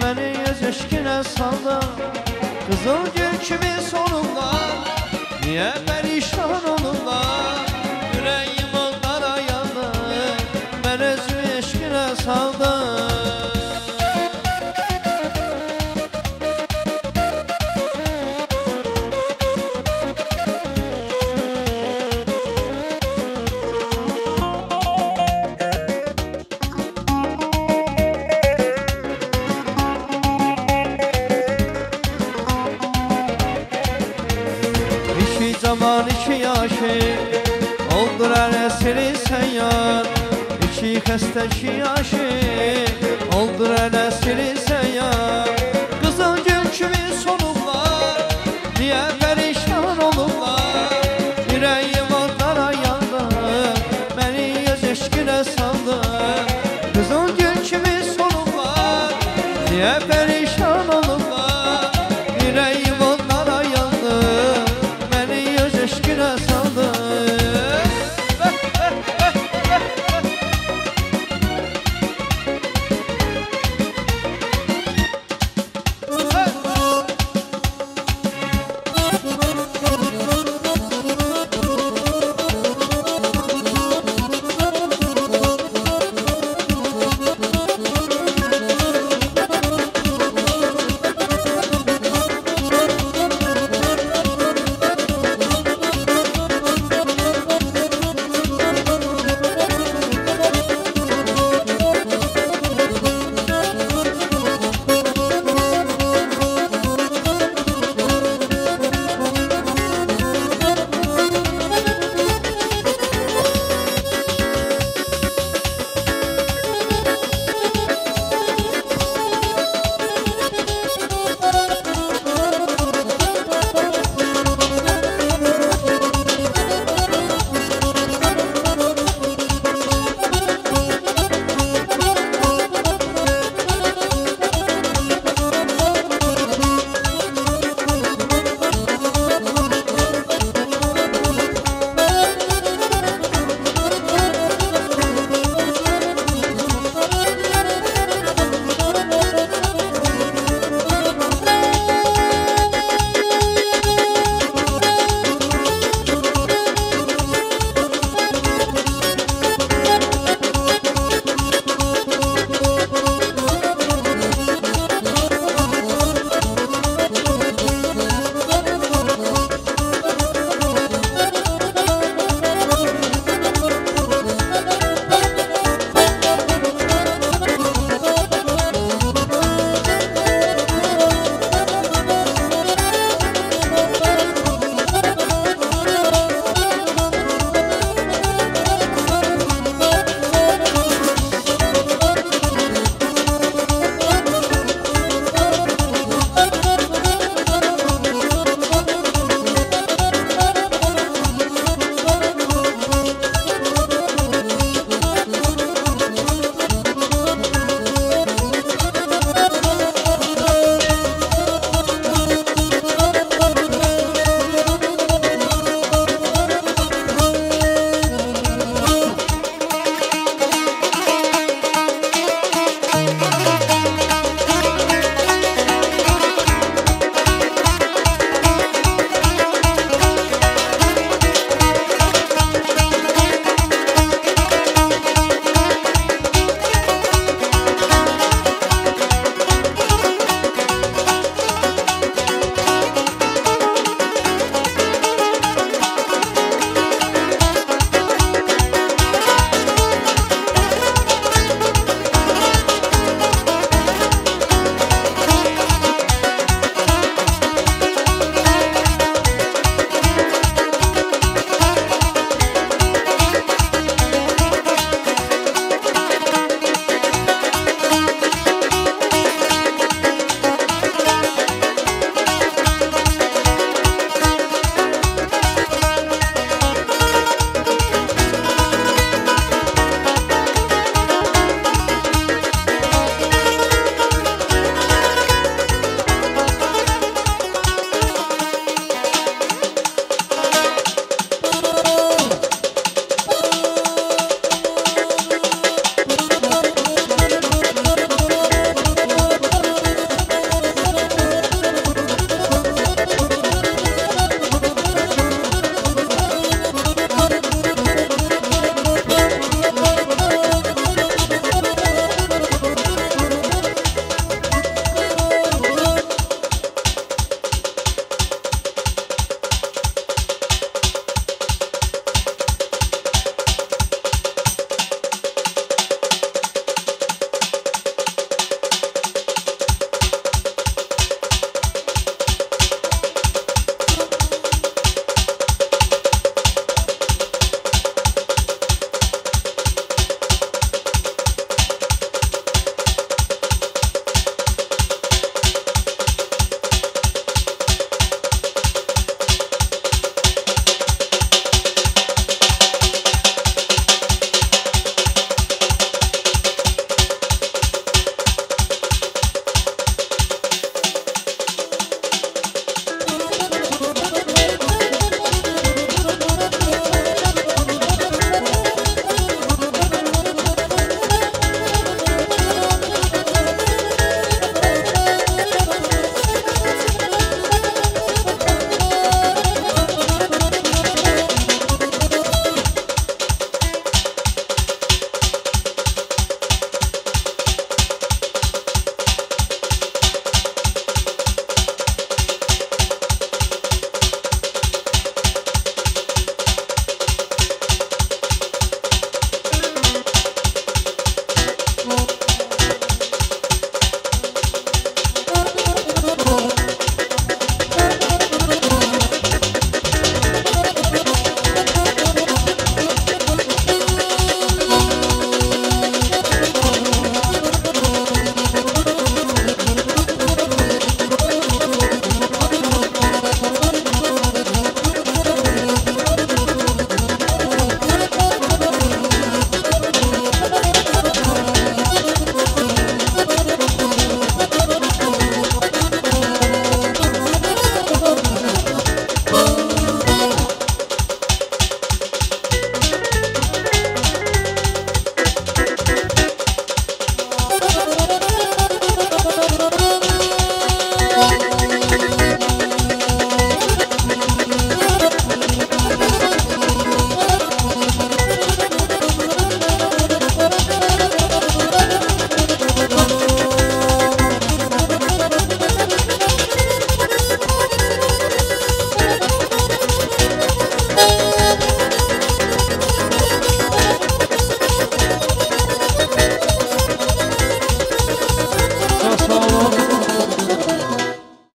məni öz eşkinə saldı. Qızıl gül kimi sonunda Niyə bərişan olurlar yaşı Oldur her esiri sen yar İki heste iki yaşı Oldur her esiri sen yar Kızıl gül kimi solurlar Niye perişan olurlar? Yüreğim onlara yandı Beni öz eşkine saldı. Kızıl gül kimi solurlar Niye perişan